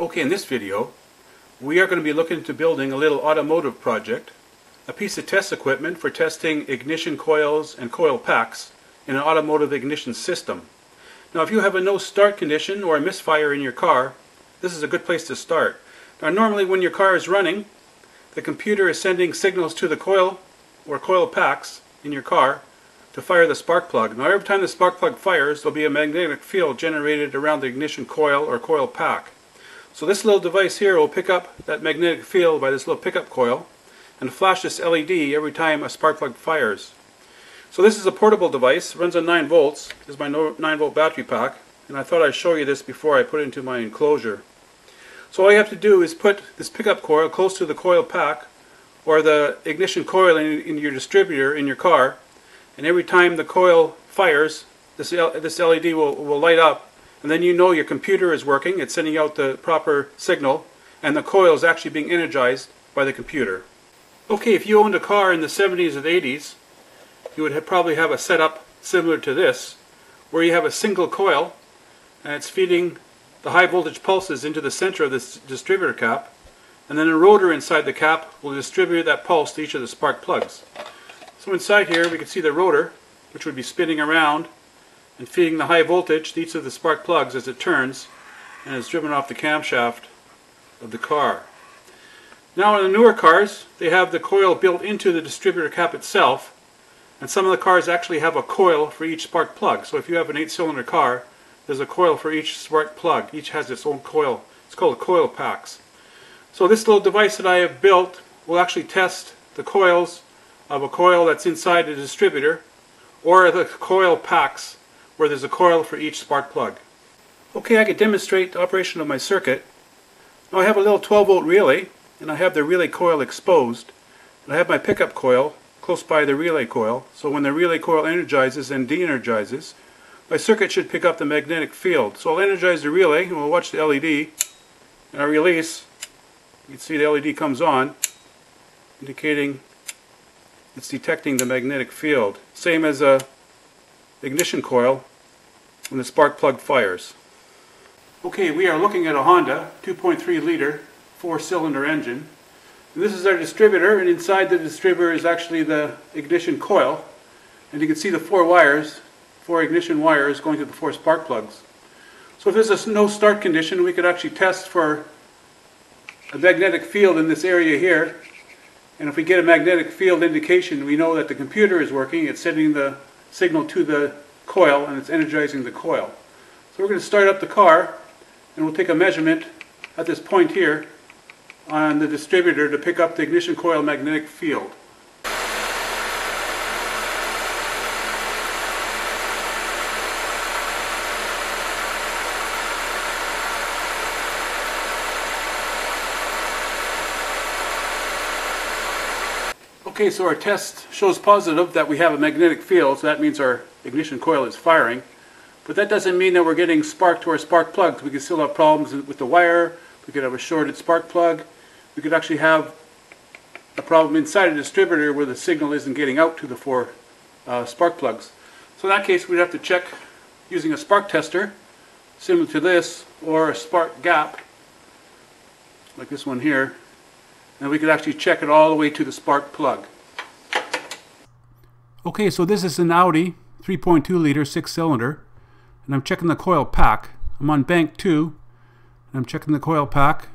Okay, in this video, we are going to be looking into building a little automotive project, a piece of test equipment for testing ignition coils and coil packs in an automotive ignition system. Now, if you have a no start condition or a misfire in your car, this is a good place to start. Now, normally when your car is running, the computer is sending signals to the coil or coil packs in your car to fire the spark plug. Now, every time the spark plug fires, there'll be a magnetic field generated around the ignition coil or coil pack. So this little device here will pick up that magnetic field by this little pickup coil and flash this LED every time a spark plug fires. So this is a portable device, runs on 9 volts, this is my 9 volt battery pack, and I thought I'd show you this before I put it into my enclosure. So all you have to do is put this pickup coil close to the coil pack or the ignition coil in, in your distributor in your car, and every time the coil fires, this, this LED will, will light up and then you know your computer is working, it's sending out the proper signal, and the coil is actually being energized by the computer. Okay, if you owned a car in the 70s or 80s, you would have probably have a setup similar to this, where you have a single coil, and it's feeding the high voltage pulses into the center of this distributor cap, and then a rotor inside the cap will distribute that pulse to each of the spark plugs. So inside here we can see the rotor, which would be spinning around and feeding the high voltage to each of the spark plugs as it turns and is driven off the camshaft of the car. Now in the newer cars, they have the coil built into the distributor cap itself, and some of the cars actually have a coil for each spark plug. So if you have an 8-cylinder car, there's a coil for each spark plug. Each has its own coil. It's called a coil packs. So this little device that I have built will actually test the coils of a coil that's inside the distributor or the coil packs where there's a coil for each spark plug. Okay, I can demonstrate the operation of my circuit. Now I have a little 12 volt relay and I have the relay coil exposed. And I have my pickup coil close by the relay coil, so when the relay coil energizes and de-energizes, my circuit should pick up the magnetic field. So I'll energize the relay and we'll watch the LED and I release. You can see the LED comes on, indicating it's detecting the magnetic field. Same as a ignition coil when the spark plug fires. Okay, we are looking at a Honda 2.3 liter four cylinder engine. And this is our distributor and inside the distributor is actually the ignition coil. And you can see the four wires, four ignition wires going to the four spark plugs. So if there's a no start condition, we could actually test for a magnetic field in this area here. And if we get a magnetic field indication, we know that the computer is working. It's sending the signal to the coil and it's energizing the coil. So we're going to start up the car and we'll take a measurement at this point here on the distributor to pick up the ignition coil magnetic field. Okay, so our test shows positive that we have a magnetic field, so that means our ignition coil is firing. But that doesn't mean that we're getting spark to our spark plugs. We could still have problems with the wire, we could have a shorted spark plug, we could actually have a problem inside a distributor where the signal isn't getting out to the four uh, spark plugs. So in that case we'd have to check using a spark tester, similar to this, or a spark gap, like this one here, and we could actually check it all the way to the spark plug. Okay, so this is an Audi 3.2 liter six cylinder and I'm checking the coil pack. I'm on bank 2 and I'm checking the coil pack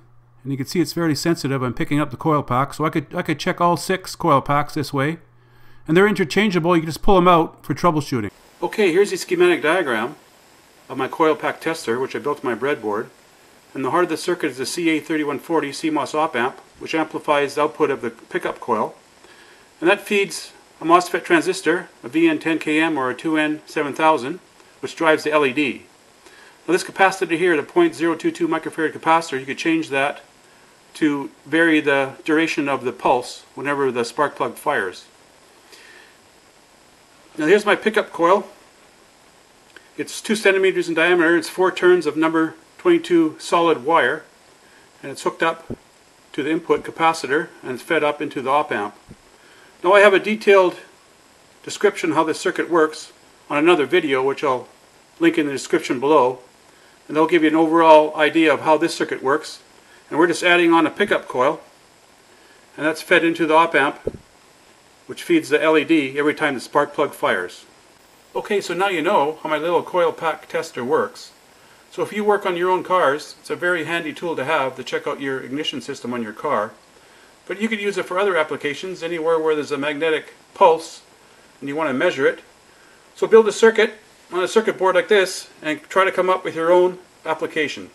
and you can see it's very sensitive. I'm picking up the coil pack so I could I could check all six coil packs this way and they're interchangeable. You can just pull them out for troubleshooting. Okay, here's the schematic diagram of my coil pack tester which I built on my breadboard and the heart of the circuit is the CA3140 CMOS op amp which amplifies the output of the pickup coil. And that feeds a MOSFET transistor, a VN10KM or a 2N7000, which drives the LED. Now this capacitor here, the 0.022 microfarad capacitor, you could change that to vary the duration of the pulse whenever the spark plug fires. Now here's my pickup coil. It's 2 centimeters in diameter, it's 4 turns of number 22 solid wire, and it's hooked up to the input capacitor and it's fed up into the op amp. Now I have a detailed description how this circuit works on another video which I'll link in the description below. and they'll give you an overall idea of how this circuit works. And we're just adding on a pickup coil, and that's fed into the op amp, which feeds the LED every time the spark plug fires. Okay, so now you know how my little coil pack tester works. So if you work on your own cars, it's a very handy tool to have to check out your ignition system on your car. But you could use it for other applications, anywhere where there's a magnetic pulse and you want to measure it. So build a circuit on a circuit board like this and try to come up with your own application.